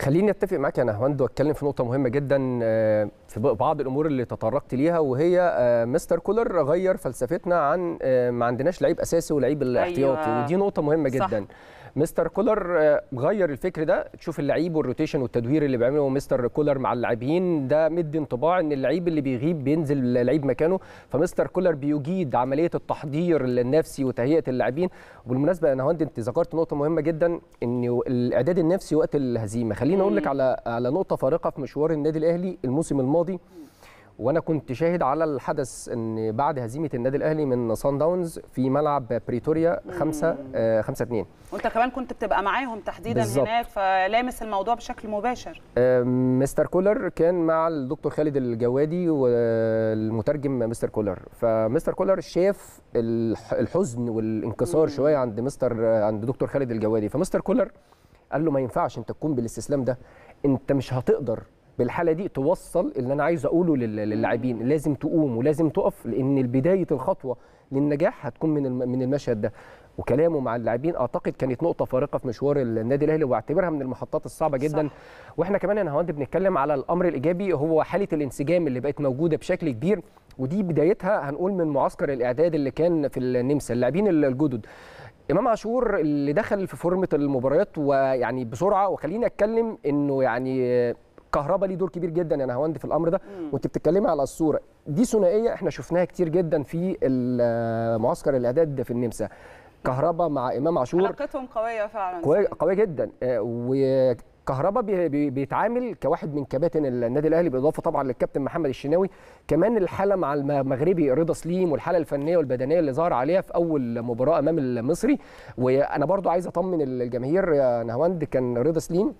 خليني أتفق معاك يا نهاوند وأتكلم في نقطة مهمة جدا آه، في بعض الأمور اللي تطرقت ليها وهي آه، مستر كولر غير فلسفتنا عن آه، ما عندناش لعيب أساسي ولعيب الاحتياطي أيوة. ودي نقطة مهمة صح. مستر كولر آه، غير الفكر ده تشوف اللعيب وال rotation والتدوير اللي بيعمله مستر كولر مع اللاعبين ده مدي انطباع إن اللعيب اللي بيغيب بينزل لعيب مكانه. فمستر كولر بيجيد عملية التحضير النفسي وتهيئة اللاعبين. وبالمناسبة يا نهاوند انت ذكرت نقطة مهمة جدا إن الإعداد النفسي وقت الهزيمة. خليني أقول لك على على نقطة فارقة في مشوار النادي الأهلي الموسم الماضي. وأنا كنت شاهد على الحدث ان بعد هزيمة النادي الاهلي من صن داونز في ملعب بريتوريا 5 5 2 وانت كمان كنت بتبقى معاهم تحديدا بالظبط. هناك فلامس الموضوع بشكل مباشر. مستر كولر كان مع الدكتور خالد الجوادي والمترجم مستر كولر. فمستر كولر شاف الح- الحزن والانكسار شوية عند مستر عند دكتور خالد الجوادي. فمستر كولر قال له ما ينفعش انت تكون بالاستسلام ده انت مش هتقدر بالحالة دي توصل اللي أنا عايز أقوله لل- للاعبين لازم تقوم ولازم تقف لأن بدايه الخطوة للنجاح هتكون من من المشهد ده. وكلامه مع اللاعبين أعتقد كانت نقطة فارقة في مشوار النادي الأهلي واعتبرها من المحطات الصعبة جدا. صح. وإحنا كمان يا نهاوند بنتكلم على الأمر الإيجابي هو حالة الانسجام اللي بقت موجودة بشكل كبير ودي بدايتها هنقول من معسكر الإعداد اللي كان في النمسا. اللاعبين الجدد. إمام عاشور اللي دخل في فورمة المباريات ويعني بسرعة وخليني أتكلم إنه يعني كهربا ليه دور كبير جدا يا نهاوند في الأمر ده. وانت بتتكلمي على الصورة دي ثنائية إحنا شفناها كتير جدا في معسكر الاعداد في النمسا. كهربا مع إمام عاشور. علاقتهم قوية فعلا. قوية قوية جدا. آه، وكهربا بي- بي- بيتعامل كواحد من كباتن النادي الأهلي بالإضافة طبعا للكابتن محمد الشناوي. كمان الحالة مع المغربي رضا سليم والحالة الفنية والبدنية اللي ظهر عليها في أول مباراة أمام المصري. وأنا برضو عايز أطمن الجماهير يا نهاوند كان رضا سليم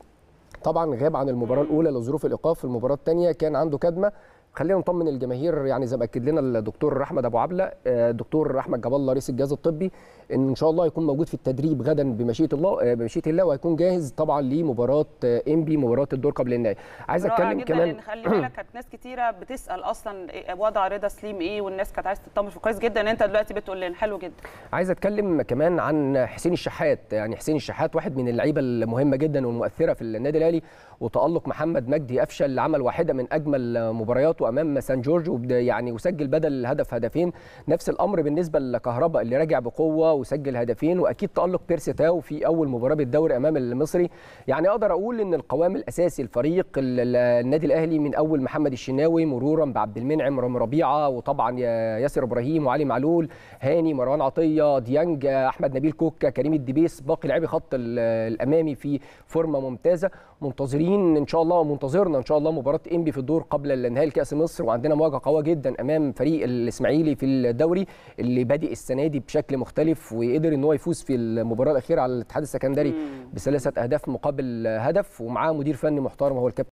طبعا غاب عن المباراة الأولى لظروف الإيقاف في المباراة الثانية كان عنده كدمة. خلينا نطمن الجماهير يعني زي ما أكد لنا الدكتور أحمد أبو عبلة آه، الدكتور أحمد جاب الله رئيس الجهاز الطبي إن ان شاء الله يكون موجود في التدريب غدا بمشيئة الله آه، بمشيئة الله وهيكون جاهز طبعا لمباراة آه، إنبي مباراة الدور قبل النهائي. عايز أتكلم جدا. كمان لأن خلي بالك كانت ناس كتيرة بتسأل أصلا إيه- وضع رضا سليم إيه والناس كانت عايزة تطمن. كويس جدا إن أنت دلوقتي بتقول لنا. حلو جدا. عايز أتكلم كمان عن حسين الشحات. يعني حسين الشحات واحد من اللعيبة المهمة جدا والمؤثرة في النادي الأهلي وتألق محمد مجدي قفشه اللي عمل واحدة من أجمل مبارياته أمام سان جورج يعني وسجل بدل الهدف هدفين. نفس الأمر بالنسبة لكهرباء اللي راجع بقوة وسجل هدفين وأكيد تألق بيرسي تاو في أول مباراة بالدوري أمام المصري. يعني أقدر أقول إن القوام الأساسي الفريق ال- ال- النادي الأهلي من أول محمد الشناوي مرورا بعبد المنعم رامي ربيعة وطبعا يا- ياسر إبراهيم وعلي معلول هاني مروان عطية ديانج أحمد نبيل كوكا كريم الدبيس باقي لاعبي خط ال- الأمامي في فورمة ممتازة. منتظرين إن شاء الله منتظرنا إن شاء الله مباراة إنبي في الدور قبل نهائي كاس مصر وعندنا مواجهة قوية جدا أمام فريق الإسماعيلي في الدوري اللي بادئ السنة دي بشكل مختلف وقدر إن هو يفوز في المباراة الأخيرة على الاتحاد السكندري بثلاثة أهداف مقابل هدف ومعاه مدير فني محترم هو الكابتن